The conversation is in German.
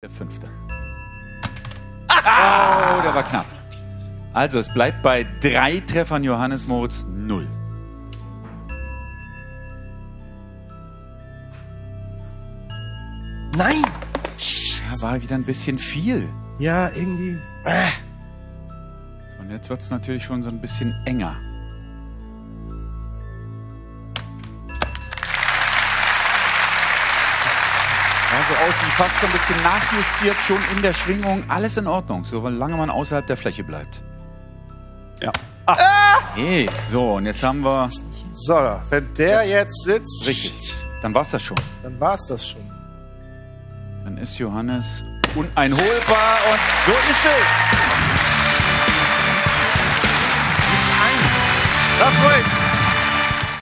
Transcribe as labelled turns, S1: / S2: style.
S1: Der fünfte. Oh, der war knapp. Also, es bleibt bei drei Treffern Johannes Moritz null.
S2: Nein!
S1: Ja, war wieder ein bisschen viel.
S2: Ja, irgendwie. Äh.
S1: So, und jetzt wird es natürlich schon so ein bisschen enger. Sah so aus wie fast so ein bisschen nachjustiert, schon in der Schwingung. Alles in Ordnung, solange man außerhalb der Fläche bleibt.
S2: Ja.
S1: Hey, so, und jetzt haben wir.
S2: So, wenn der jetzt sitzt,
S1: Richtig. Dann war's das schon.
S2: dann war's das schon.
S1: Dann ist Johannes uneinholbar und so ist es.
S2: Das ruhig.